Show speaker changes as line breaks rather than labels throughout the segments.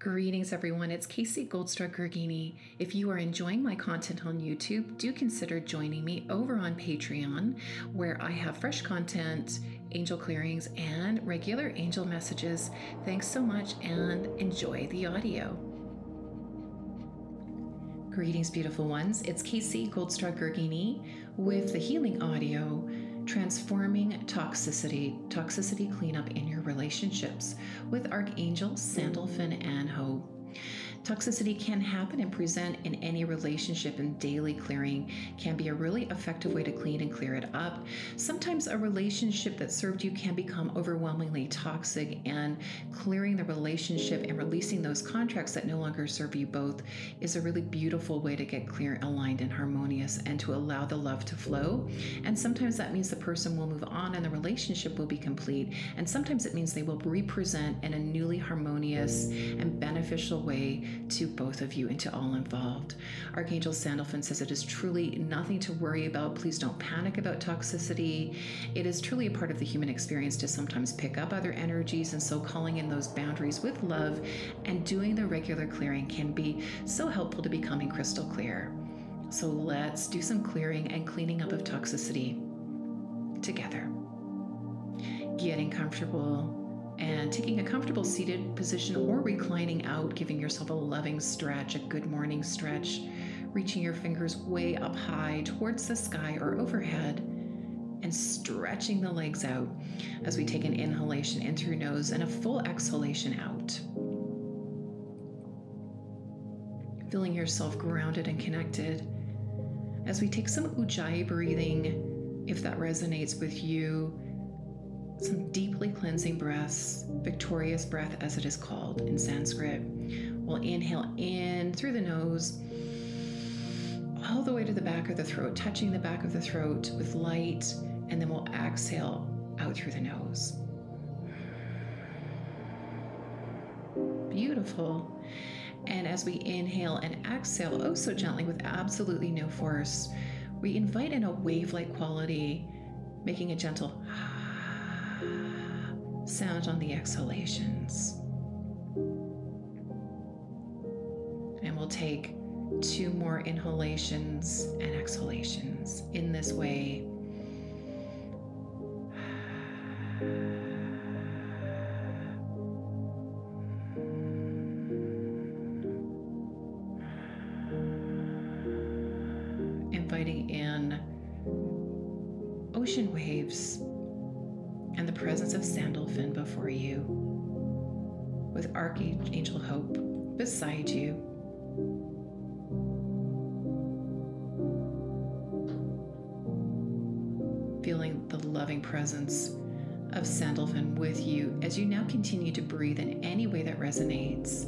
Greetings, everyone. It's Casey Goldstruck Gergini. If you are enjoying my content on YouTube, do consider joining me over on Patreon, where I have fresh content, angel clearings, and regular angel messages. Thanks so much and enjoy the audio. Greetings, beautiful ones. It's Casey Goldstruck Gergini with the healing audio transforming toxicity, toxicity cleanup in your relationships with Archangel Sandalphon and Hope. Toxicity can happen and present in any relationship, and daily clearing can be a really effective way to clean and clear it up. Sometimes a relationship that served you can become overwhelmingly toxic, and clearing the relationship and releasing those contracts that no longer serve you both is a really beautiful way to get clear, aligned, and harmonious, and to allow the love to flow. And sometimes that means the person will move on and the relationship will be complete, and sometimes it means they will represent in a newly harmonious and beneficial way to both of you and to all involved. Archangel Sandalphon says it is truly nothing to worry about. Please don't panic about toxicity. It is truly a part of the human experience to sometimes pick up other energies, and so calling in those boundaries with love and doing the regular clearing can be so helpful to becoming crystal clear. So let's do some clearing and cleaning up of toxicity together. Getting comfortable and taking a comfortable seated position or reclining out, giving yourself a loving stretch, a good morning stretch, reaching your fingers way up high towards the sky or overhead, and stretching the legs out as we take an inhalation in through nose and a full exhalation out. Feeling yourself grounded and connected. As we take some ujjayi breathing, if that resonates with you, some deeply cleansing breaths, victorious breath as it is called in Sanskrit. We'll inhale in through the nose, all the way to the back of the throat, touching the back of the throat with light, and then we'll exhale out through the nose. Beautiful. And as we inhale and exhale, oh so gently with absolutely no force, we invite in a wave like quality, making a gentle sound on the exhalations. And we'll take two more inhalations and exhalations in this way. Archangel Hope beside you. Feeling the loving presence of Sandalphon with you as you now continue to breathe in any way that resonates.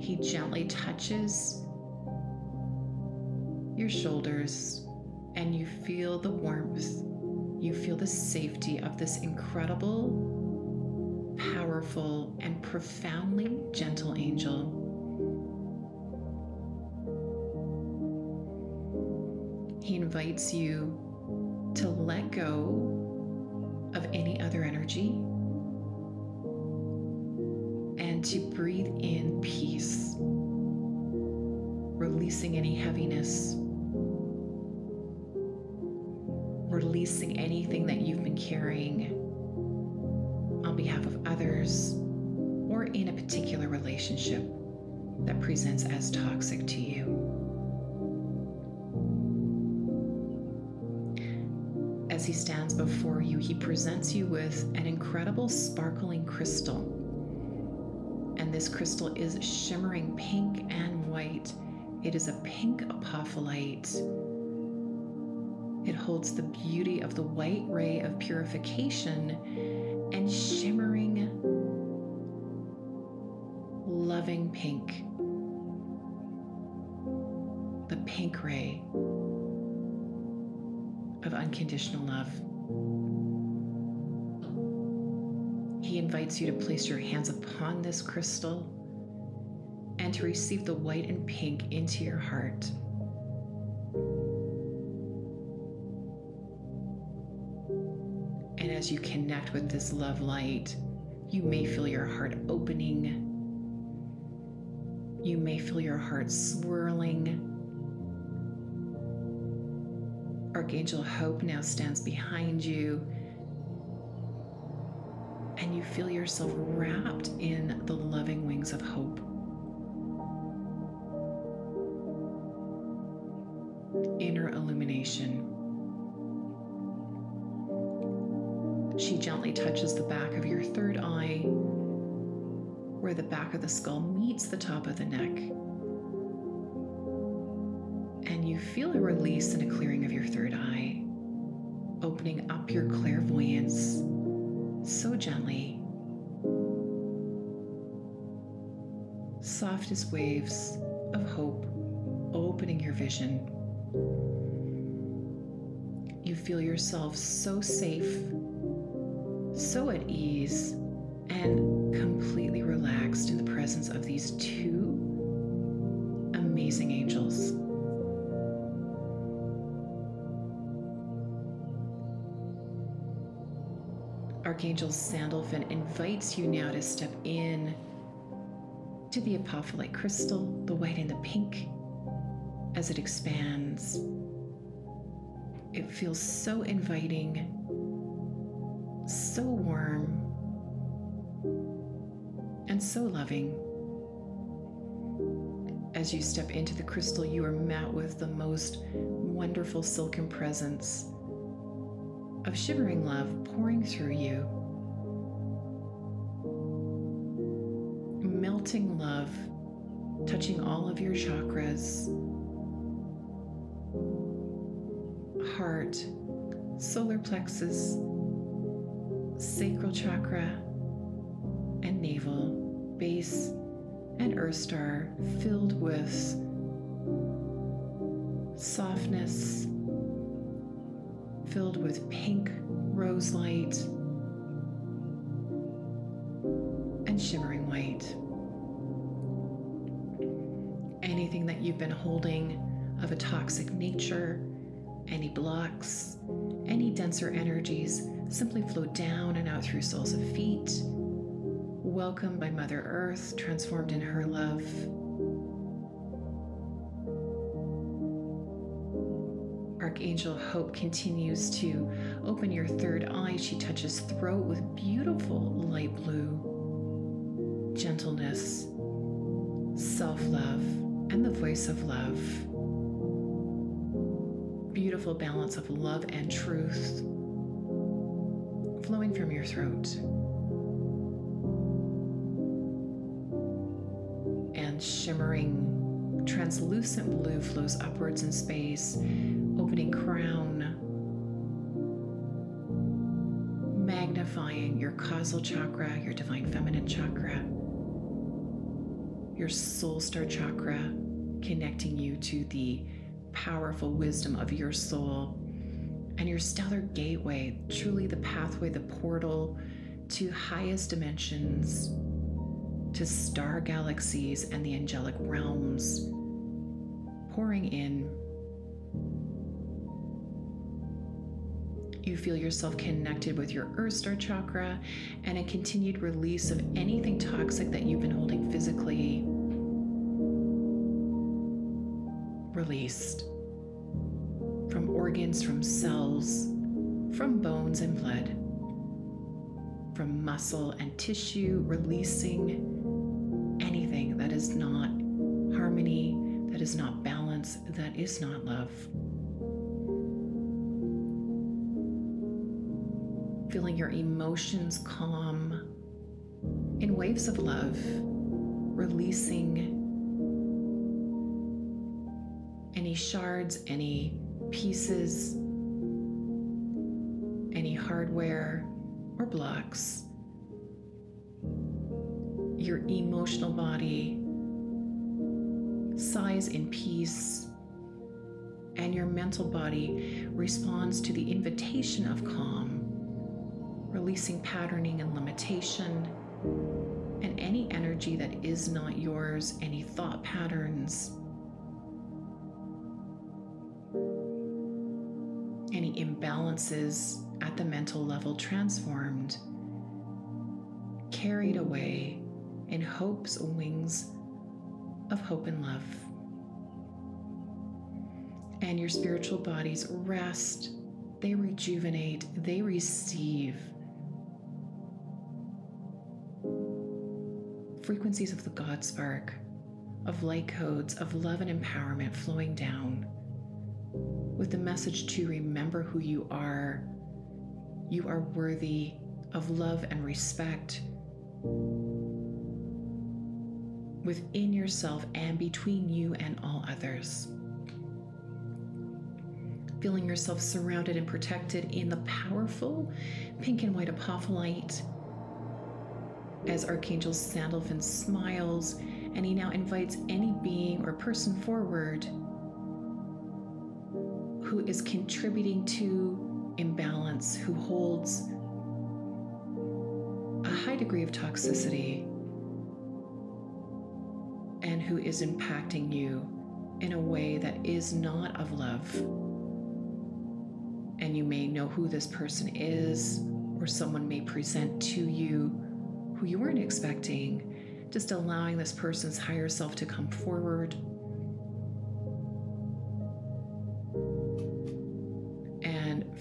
He gently touches your shoulders, and you feel the warmth you feel the safety of this incredible, powerful, and profoundly gentle angel. He invites you to let go of any other energy and to breathe in peace, releasing any heaviness releasing anything that you've been carrying behalf of others or in a particular relationship that presents as toxic to you. As he stands before you, he presents you with an incredible sparkling crystal. And this crystal is shimmering pink and white. It is a pink apophyllite it holds the beauty of the white ray of purification and shimmering, loving pink. The pink ray of unconditional love. He invites you to place your hands upon this crystal and to receive the white and pink into your heart. You connect with this love light, You may feel your heart opening. You may feel your heart swirling. Archangel Hope now stands behind you, and you feel yourself wrapped in the loving wings of hope. Inner illumination. Gently touches the back of your third eye, where the back of the skull meets the top of the neck. And you feel a release and a clearing of your third eye, opening up your clairvoyance so gently. Soft as waves of hope, opening your vision. You feel yourself so safe so at ease and completely relaxed in the presence of these two amazing angels. Archangel Sandalphon invites you now to step in to the apophyllite crystal, the white and the pink, as it expands. It feels so inviting so warm and so loving. As you step into the crystal, you are met with the most wonderful silken presence of shimmering love pouring through you. Melting love, touching all of your chakras heart, solar plexus, sacral chakra, and navel, base, and earth star filled with softness, filled with pink rose light, and shimmering white. Anything that you've been holding of a toxic nature, any blocks, any denser energies simply flow down and out through soles of feet, welcomed by Mother Earth, transformed in her love. Archangel Hope continues to open your third eye. She touches throat with beautiful light blue, gentleness, self love, and the voice of love. Beautiful balance of love and truth flowing from your throat. And shimmering, translucent blue flows upwards in space, opening crown, magnifying your causal chakra, your divine feminine chakra, your soul star chakra, connecting you to the powerful wisdom of your soul and your stellar gateway, truly the pathway, the portal to highest dimensions, to star galaxies and the angelic realms, pouring in. You feel yourself connected with your Earth Star chakra and a continued release of anything toxic that you've been holding physically. Released from organs, from cells, from bones and blood, from muscle and tissue, releasing anything that is not harmony, that is not balance, that is not love. Feeling your emotions calm in waves of love, releasing any shards, any pieces, any hardware or blocks. Your emotional body sighs in peace, and your mental body responds to the invitation of calm, releasing patterning and limitation, and any energy that is not yours, any thought patterns imbalances at the mental level transformed, carried away in hope's wings of hope and love. And your spiritual bodies rest, they rejuvenate, they receive frequencies of the God spark, of light codes, of love and empowerment flowing down with the message to remember who you are. You are worthy of love and respect within yourself and between you and all others. Feeling yourself surrounded and protected in the powerful pink and white apophyllite as Archangel Sandalphon smiles and he now invites any being or person forward is contributing to imbalance, who holds a high degree of toxicity, and who is impacting you in a way that is not of love. And you may know who this person is, or someone may present to you who you weren't expecting, just allowing this person's higher self to come forward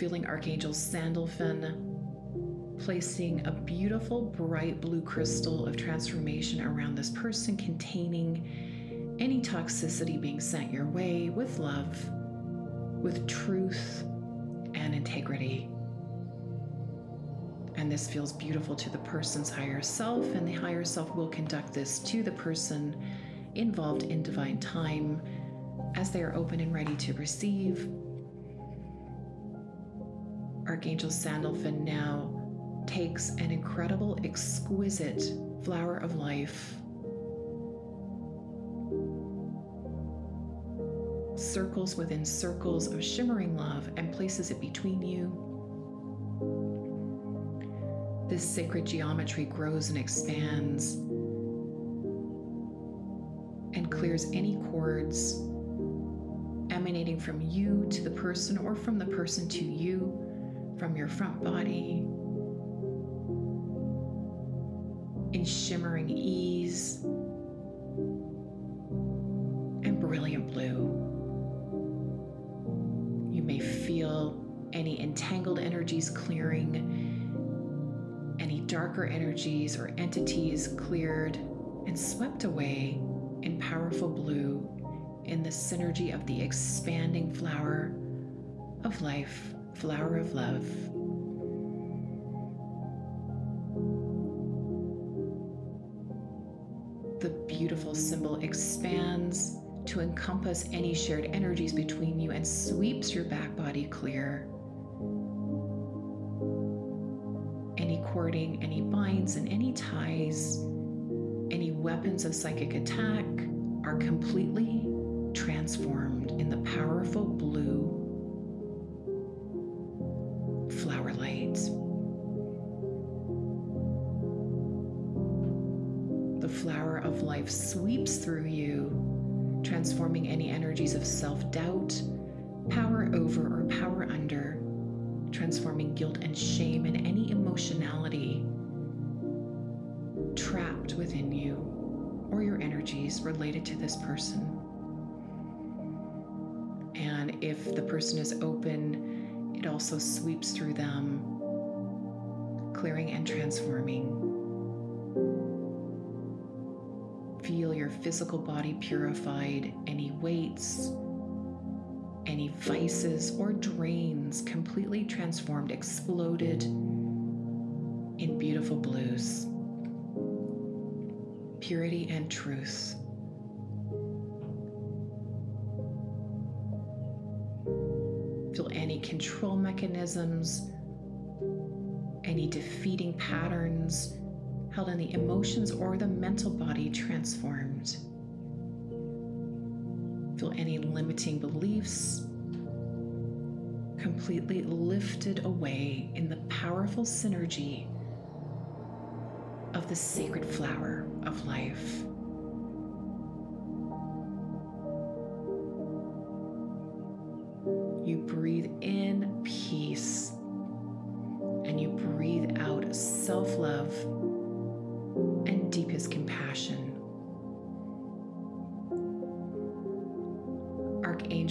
feeling Archangel Sandalphon placing a beautiful bright blue crystal of transformation around this person, containing any toxicity being sent your way with love, with truth and integrity. And this feels beautiful to the person's higher self, and the higher self will conduct this to the person involved in divine time as they are open and ready to receive Archangel Sandalphon now takes an incredible, exquisite flower of life, circles within circles of shimmering love, and places it between you. This sacred geometry grows and expands and clears any cords emanating from you to the person or from the person to you from your front body in shimmering ease and brilliant blue. You may feel any entangled energies clearing, any darker energies or entities cleared and swept away in powerful blue in the synergy of the expanding flower of life flower of love. The beautiful symbol expands to encompass any shared energies between you and sweeps your back body clear. Any cording, any binds, and any ties, any weapons of psychic attack are completely transformed in the powerful blue flower of life sweeps through you, transforming any energies of self doubt, power over, or power under, transforming guilt and shame and any emotionality trapped within you or your energies related to this person. And if the person is open it also sweeps through them, clearing and transforming. Physical body purified, any weights, any vices or drains completely transformed, exploded in beautiful blues. Purity and truth. Feel any control mechanisms, any defeating patterns held in the emotions or the mental body transformed. Feel any limiting beliefs completely lifted away in the powerful synergy of the sacred flower of life.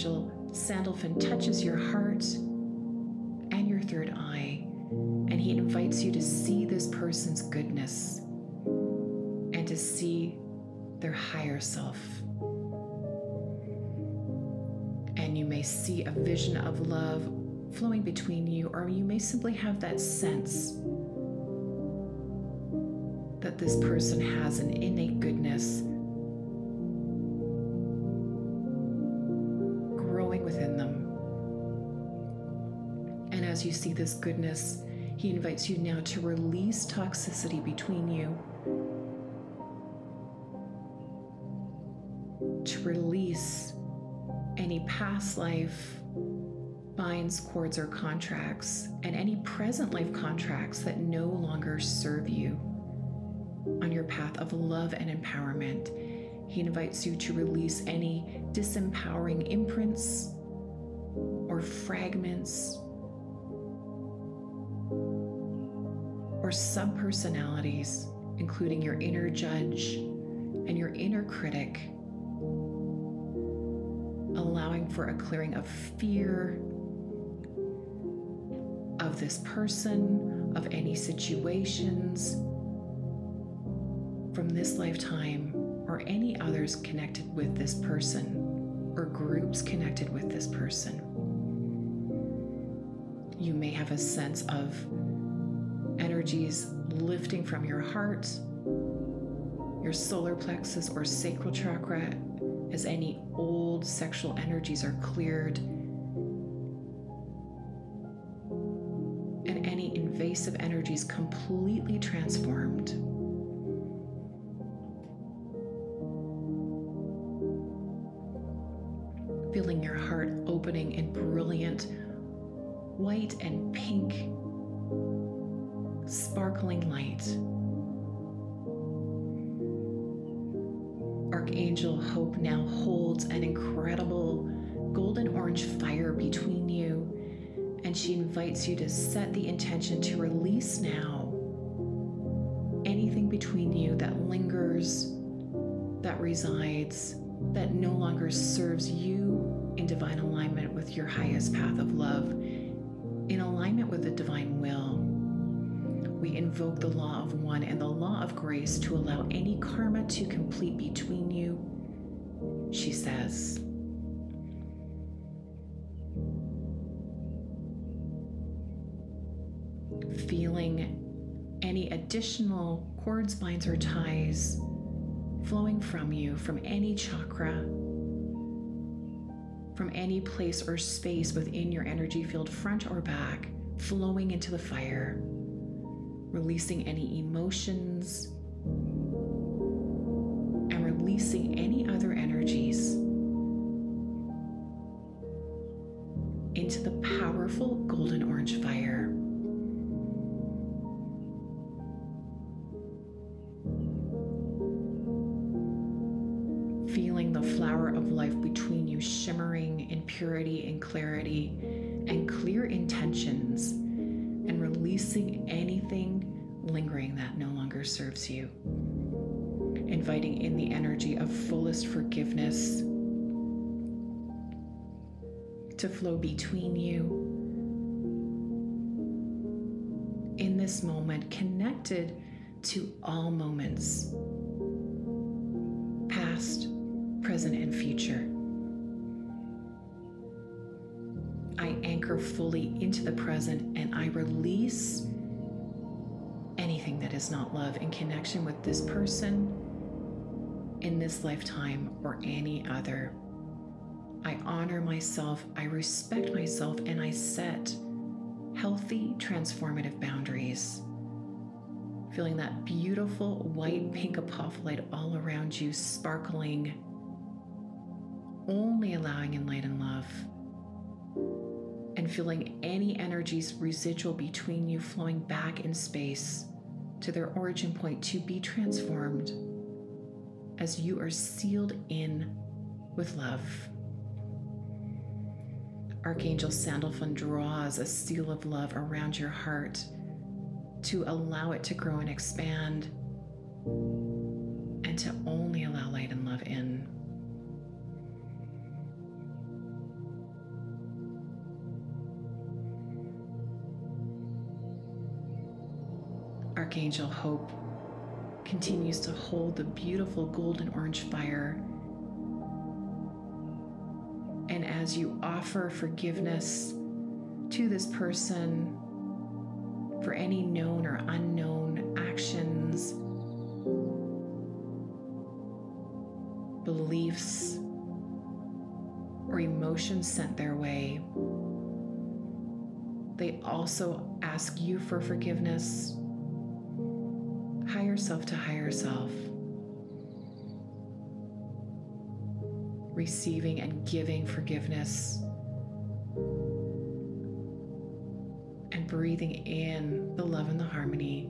Archangel Sandalphon touches your heart and your third eye, and he invites you to see this person's goodness and to see their higher self. And you may see a vision of love flowing between you, or you may simply have that sense that this person has an innate goodness see this goodness, he invites you now to release toxicity between you, to release any past life binds, cords, or contracts, and any present life contracts that no longer serve you on your path of love and empowerment. He invites you to release any disempowering imprints or fragments or subpersonalities, including your inner judge and your inner critic, allowing for a clearing of fear of this person, of any situations from this lifetime or any others connected with this person or groups connected with this person. You may have a sense of energies lifting from your heart, your solar plexus or sacral chakra, as any old sexual energies are cleared and any invasive energies completely transformed. Archangel Hope now holds an incredible golden orange fire between you and she invites you to set the intention to release now anything between you that lingers, that resides, that no longer serves you in divine alignment with your highest path of love, in alignment with the divine will. We invoke the law of one and the law of grace to allow any karma to complete between you, she says. feeling any additional cords, binds, or ties flowing from you from any chakra, from any place or space within your energy field, front or back, flowing into the fire, releasing any emotions, and releasing any other energies into the powerful golden orange fire. feeling the flower of life between you shimmering in purity and clarity and clear intentions, and releasing anything lingering that no longer serves you. Inviting in the energy of fullest forgiveness to flow between you. In this moment, connected to all moments, past, present, and future. I anchor fully into the present and I release anything that is not love in connection with this person in this lifetime or any other. I honor myself, I respect myself, and I set healthy, transformative boundaries. Feeling that beautiful white pink apophyllite all around you, sparkling only allowing in light and love, and feeling any energies residual between you flowing back in space to their origin point to be transformed as you are sealed in with love. Archangel Sandalphon draws a seal of love around your heart to allow it to grow and expand and to only Archangel Hope continues to hold the beautiful golden orange fire. And as you offer forgiveness to this person for any known or unknown actions, beliefs, or emotions sent their way, they also ask you for forgiveness higher self to higher self, receiving and giving forgiveness, and breathing in the love and the harmony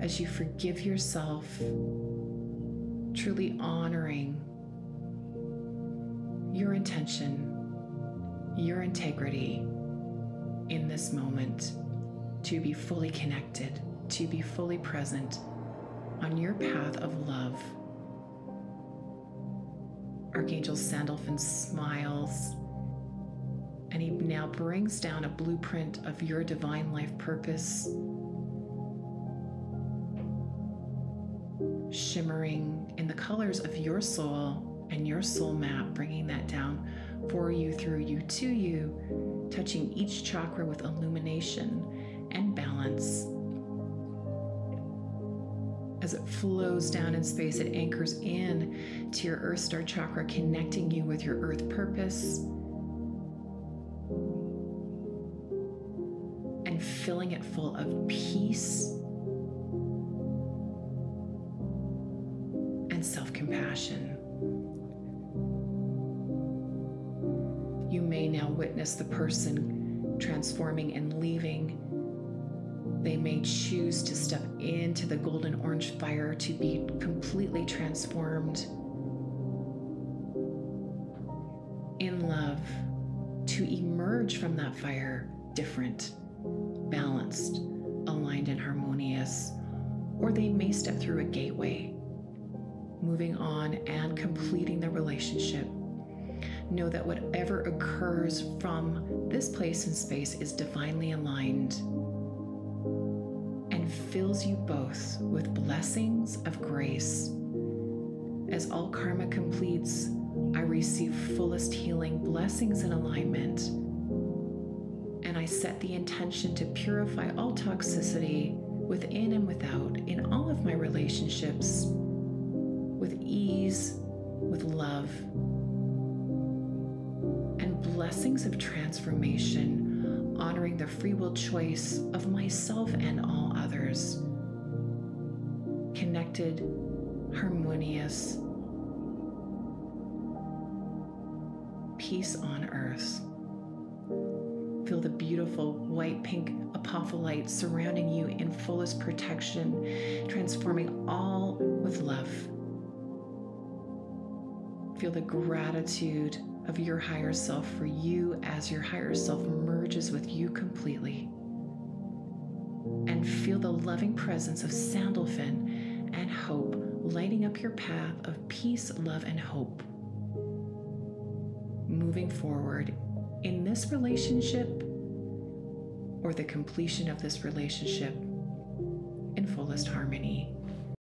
as you forgive yourself, truly honoring your intention, your integrity in this moment to be fully connected, to be fully present on your path of love. Archangel Sandalphon smiles. And he now brings down a blueprint of your divine life purpose, shimmering in the colors of your soul and your soul map, bringing that down for you, through you, to you, touching each chakra with illumination and balance as it flows down in space, it anchors in to your Earth Star chakra, connecting you with your Earth purpose and filling it full of peace and self compassion. You may now witness the person transforming and leaving they may choose to step into the golden orange fire to be completely transformed in love, to emerge from that fire different, balanced, aligned, and harmonious. Or they may step through a gateway, moving on and completing the relationship. Know that whatever occurs from this place in space is divinely aligned fills you both with blessings of grace. As all karma completes, I receive fullest healing, blessings, and alignment. And I set the intention to purify all toxicity within and without in all of my relationships with ease, with love, and blessings of transformation honoring the free will choice of myself and all others. Connected, harmonious, peace on earth. Feel the beautiful white pink apophyllite surrounding you in fullest protection, transforming all with love. Feel the gratitude of your higher self for you as your higher self merges with you completely. And feel the loving presence of Sandalphon and hope lighting up your path of peace, love, and hope. Moving forward in this relationship or the completion of this relationship in fullest harmony.